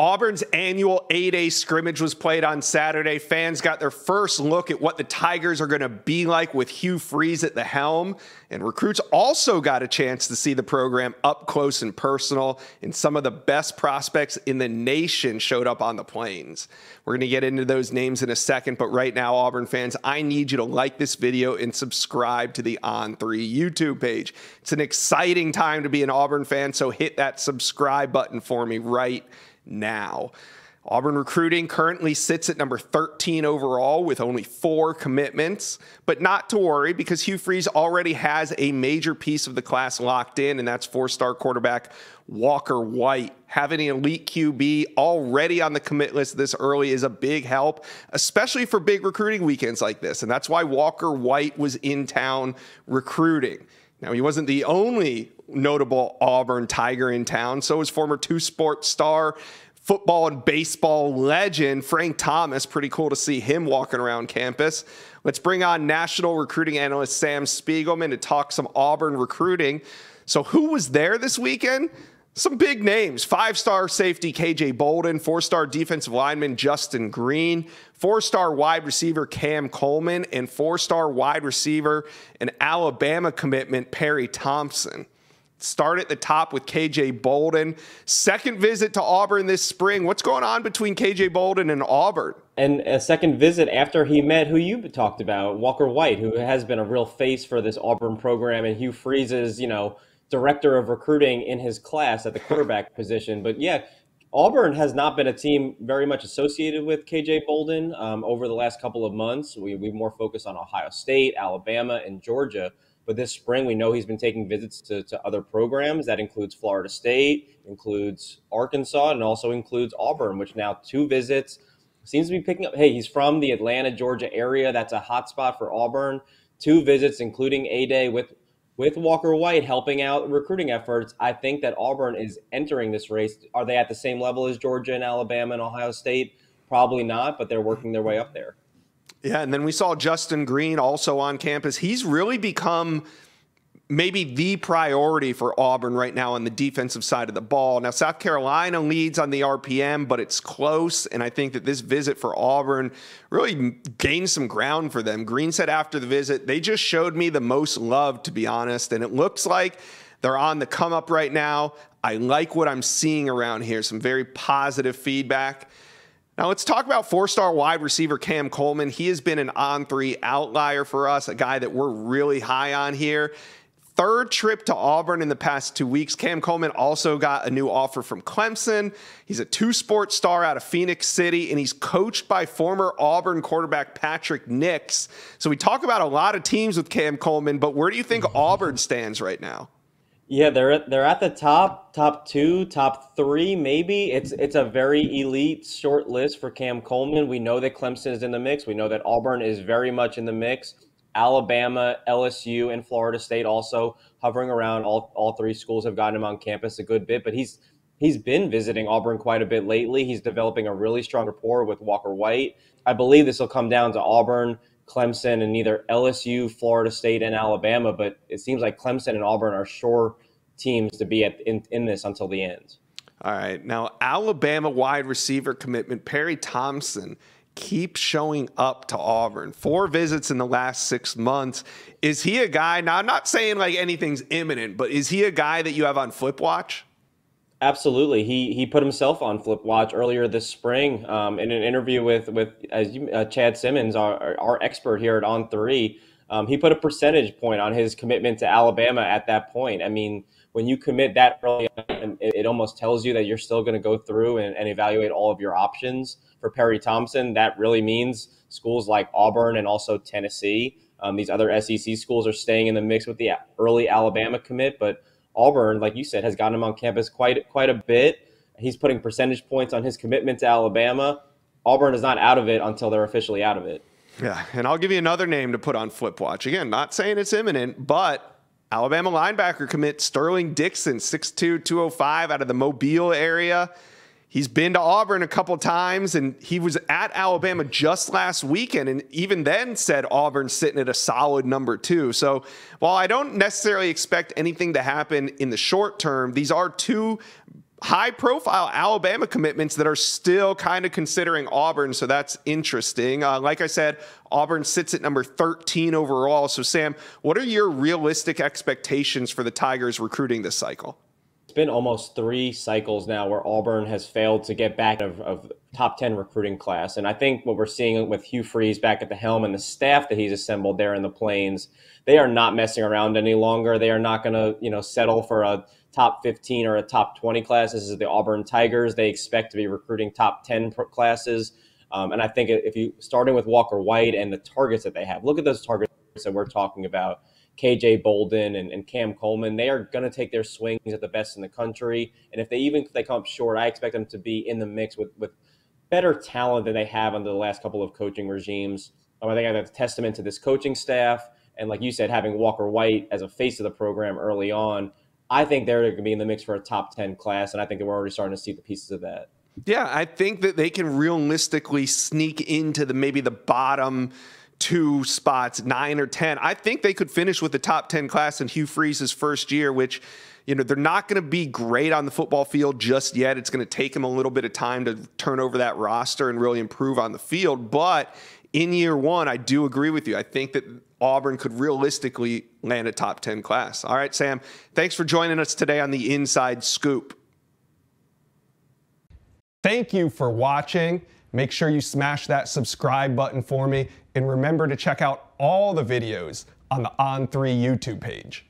Auburn's annual A-Day scrimmage was played on Saturday. Fans got their first look at what the Tigers are going to be like with Hugh Freeze at the helm. And recruits also got a chance to see the program up close and personal. And some of the best prospects in the nation showed up on the plains. We're going to get into those names in a second. But right now, Auburn fans, I need you to like this video and subscribe to the On3 YouTube page. It's an exciting time to be an Auburn fan. So hit that subscribe button for me right now. Auburn recruiting currently sits at number 13 overall with only four commitments, but not to worry because Hugh Freeze already has a major piece of the class locked in, and that's four star quarterback Walker White. Having an elite QB already on the commit list this early is a big help, especially for big recruiting weekends like this. And that's why Walker White was in town recruiting. Now, he wasn't the only notable Auburn Tiger in town. So is former two sport star, football and baseball legend Frank Thomas. Pretty cool to see him walking around campus. Let's bring on national recruiting analyst Sam Spiegelman to talk some Auburn recruiting. So, who was there this weekend? Some big names five star safety KJ Bolden, four star defensive lineman Justin Green, four star wide receiver Cam Coleman, and four star wide receiver and Alabama commitment Perry Thompson. Start at the top with KJ Bolden. Second visit to Auburn this spring. What's going on between KJ Bolden and Auburn? And a second visit after he met who you talked about, Walker White, who has been a real face for this Auburn program, and Hugh Freeze's, you know, director of recruiting in his class at the quarterback position. But yeah, Auburn has not been a team very much associated with KJ Bolden um, over the last couple of months. We, we more focused on Ohio State, Alabama, and Georgia. But this spring, we know he's been taking visits to, to other programs. That includes Florida State, includes Arkansas, and also includes Auburn, which now two visits. Seems to be picking up. Hey, he's from the Atlanta, Georgia area. That's a hot spot for Auburn. Two visits, including a day with with Walker White helping out recruiting efforts. I think that Auburn is entering this race. Are they at the same level as Georgia and Alabama and Ohio State? Probably not, but they're working their way up there. Yeah, and then we saw Justin Green also on campus. He's really become maybe the priority for Auburn right now on the defensive side of the ball. Now, South Carolina leads on the RPM, but it's close. And I think that this visit for Auburn really gained some ground for them. Green said after the visit, they just showed me the most love, to be honest. And it looks like they're on the come up right now. I like what I'm seeing around here, some very positive feedback. Now let's talk about four-star wide receiver Cam Coleman. He has been an On3 outlier for us, a guy that we're really high on here. Third trip to Auburn in the past two weeks. Cam Coleman also got a new offer from Clemson. He's a two sport star out of Phenix City, and he's coached by former Auburn quarterback Patrick Nix. So we talk about a lot of teams with Cam Coleman, but where do you think Auburn stands right now? Yeah, they're they're at the top, top two, top three, maybe. It's it's a very elite short list for Cam Coleman. We know that Clemson is in the mix. We know that Auburn is very much in the mix. Alabama, LSU, and Florida State also hovering around. All all three schools have gotten him on campus a good bit, but he's he's been visiting Auburn quite a bit lately. He's developing a really strong rapport with Walker White. I believe this will come down to Auburn Clemson and either LSU, Florida State, and Alabama, but it seems like Clemson and Auburn are sure teams to be at, in, in this until the end. All right. Now, Alabama wide receiver commitment, Perry Thompson, keeps showing up to Auburn. Four visits in the last six months. Is he a guy? Now, I'm not saying like anything's imminent, but is he a guy that you have on flip watch? Absolutely, he he put himself on Flip Watch earlier this spring um, in an interview with with as you, uh, Chad Simmons, our our expert here at On3. Um, he put a percentage point on his commitment to Alabama at that point. I mean, when you commit that early, on, it, it almost tells you that you're still going to go through and, and evaluate all of your options. For Perry Thompson, that really means schools like Auburn and also Tennessee. Um, these other SEC schools are staying in the mix with the early Alabama commit, but Auburn, like you said, has gotten him on campus quite quite a bit. He's putting percentage points on his commitment to Alabama. Auburn is not out of it until they're officially out of it. Yeah, and I'll give you another name to put on flip watch. Again, not saying it's imminent, but Alabama linebacker commit Sterling Dixon, 6'2, 205 out of the Mobile area. He's been to Auburn a couple times, and he was at Alabama just last weekend, and even then said Auburn sitting at a solid number two. So while I don't necessarily expect anything to happen in the short term, these are two high profile Alabama commitments that are still kind of considering Auburn. So that's interesting. Uh, like I said, Auburn sits at number 13 overall. So, Sam, what are your realistic expectations for the Tigers recruiting this cycle? It's been almost three cycles now where Auburn has failed to get back of, of top 10 recruiting class. And I think what we're seeing with Hugh Freeze back at the helm and the staff that he's assembled there in the plains, they are not messing around any longer. They are not going to, you know, settle for a top 15 or a top 20 class. This is the Auburn Tigers. They expect to be recruiting top 10 classes. Um, and I think if you starting with Walker White and the targets that they have, look at those targets that we're talking about. KJ Bolden and, and Cam Coleman, they are going to take their swings at the best in the country. And if they even if they come up short, I expect them to be in the mix with, with better talent than they have under the last couple of coaching regimes. Um, I think that's a testament to this coaching staff. And like you said, having Walker White as a face of the program early on, I think they're going to be in the mix for a top 10 class. And I think that we're already starting to see the pieces of that. Yeah, I think that they can realistically sneak into the maybe the bottom two spots, nine or 10. I think they could finish with the top 10 class in Hugh Freeze's first year, which, you know, they're not going to be great on the football field just yet. It's going to take them a little bit of time to turn over that roster and really improve on the field. But in year one, I do agree with you. I think that Auburn could realistically land a top 10 class. All right, Sam, thanks for joining us today on the Inside Scoop. Thank you for watching. Make sure you smash that subscribe button for me. And remember to check out all the videos on the On3 YouTube page.